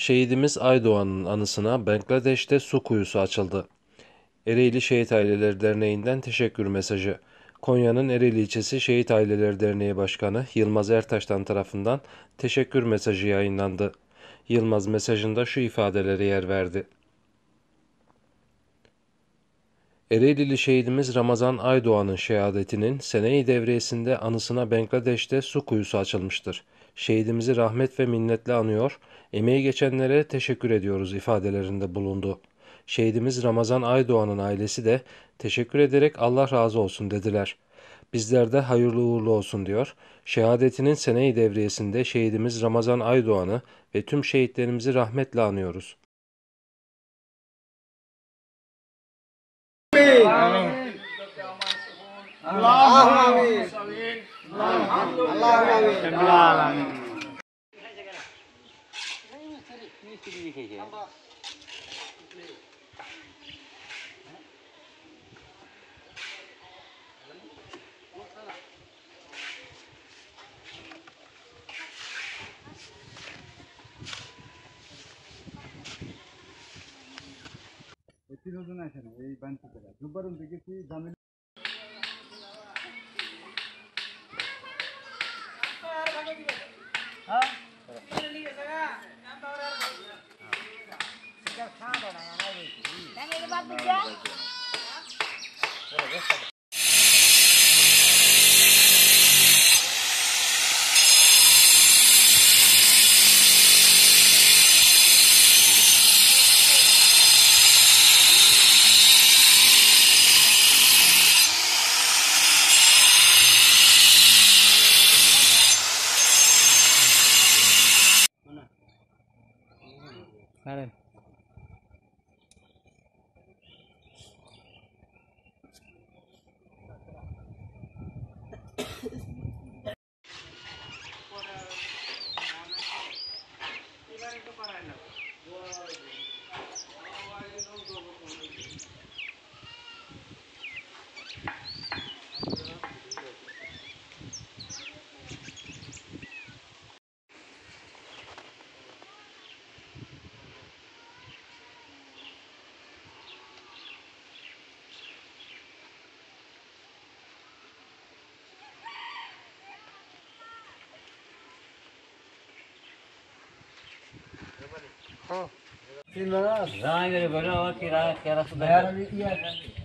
Şehidimiz Aydoğan'ın anısına Bangladeş'te su kuyusu açıldı. Ereğli Şehit Aileleri Derneği'nden teşekkür mesajı. Konya'nın Ereğli İlçesi Şehit Aileleri Derneği Başkanı Yılmaz Ertaş'tan tarafından teşekkür mesajı yayınlandı. Yılmaz mesajında şu ifadelere yer verdi. Ereğlili şehidimiz Ramazan Aydoğan'ın şehadetinin sene-i devriyesinde anısına Bangladeş'te su kuyusu açılmıştır. Şehidimizi rahmet ve minnetle anıyor, emeği geçenlere teşekkür ediyoruz ifadelerinde bulundu. Şehidimiz Ramazan Aydoğan'ın ailesi de teşekkür ederek Allah razı olsun dediler. Bizler de hayırlı uğurlu olsun diyor. Şehadetinin sene-i devriyesinde şehidimiz Ramazan Aydoğan'ı ve tüm şehitlerimizi rahmetle anıyoruz. আমিন। আল্লাহু আমিন আল্লাহু আমিন আল্লাহু আমিন মিস্ত্রি দেখেছে তিনজন আসে না এই বান থেকে দুবার দেখেছি Not.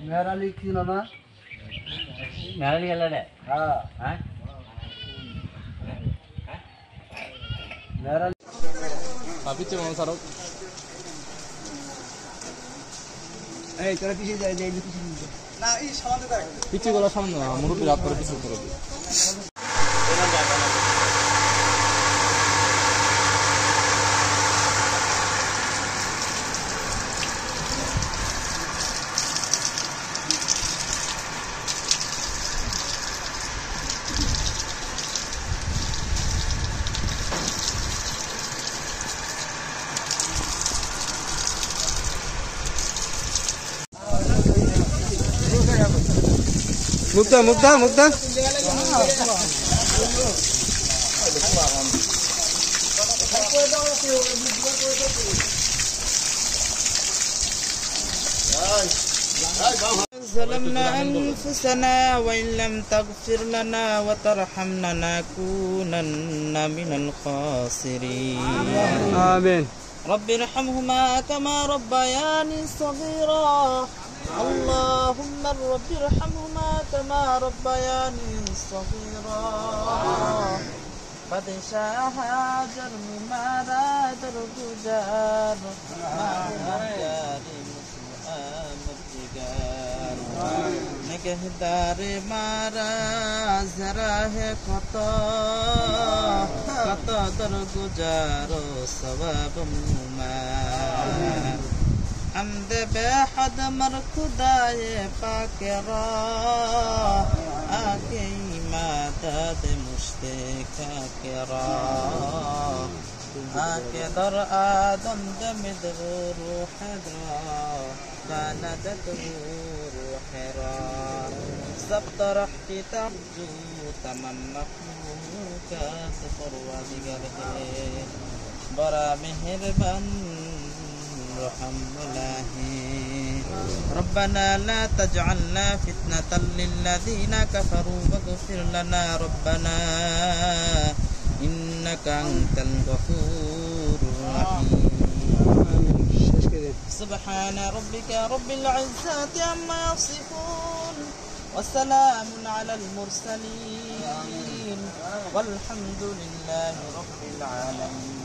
মেহরালি কি নানা মেহরালি গেলে হ্যাঁ হ্যাঁ মেহরালি ভাবিতে মামা সারক এই তোরা পিছিয়ে যায় যাই পিছিয়ে না এই সামনে পিছিয়ে রাত করে পিছিয়ে করে দিই ముద్ద ముద్ద ముద్ద ظلمنا أنفسنا وإن لم تغفر لنا وترحمنا لنكونن من الخاسرين. آمين. رب ارحمهما كما ربياني صغيرا. اللهم رب ارحمهما كما ربياني صغيرا. قد شاه جرم ما لا ترجار ما كريم مددگار نگهدار مارا ذرا ہے خطا. خطا در گزارو ثواب مما حمد بے حد مر خدائے پاک را آگے مدد مشتقا در آدم دمد غروح دا فندته غروح را. سبت رحتي ترجو تمام مخلوقا سفر وزگر ہے بڑا مہربان الحمد لله ربنا لا تجعلنا فتنة للذين كفروا واغفر لنا ربنا. إنك أنت الغفور الرحيم. سبحان ربك رب العزة عما يصفون وسلام على المرسلين. والحمد لله رب العالمين.